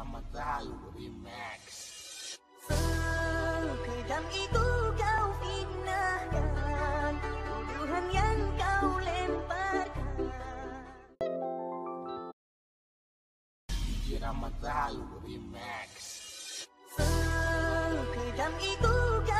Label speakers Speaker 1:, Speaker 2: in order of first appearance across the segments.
Speaker 1: Ramadhan Remix
Speaker 2: Sekejam itu kau fitnahkan Tuduhan yang kau lemparkan.
Speaker 1: DJ Ramadhan Remix
Speaker 2: Sekejam itu kau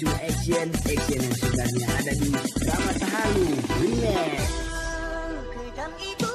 Speaker 3: cuma action, action yang sebenarnya ada di Dapat Halu Remix.
Speaker 2: Sekejam itu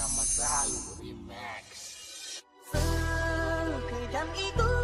Speaker 1: Ramadhan Remix.
Speaker 2: Sekejam itu